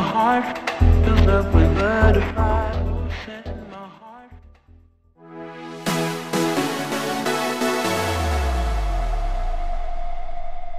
heart, filled up with butterflies.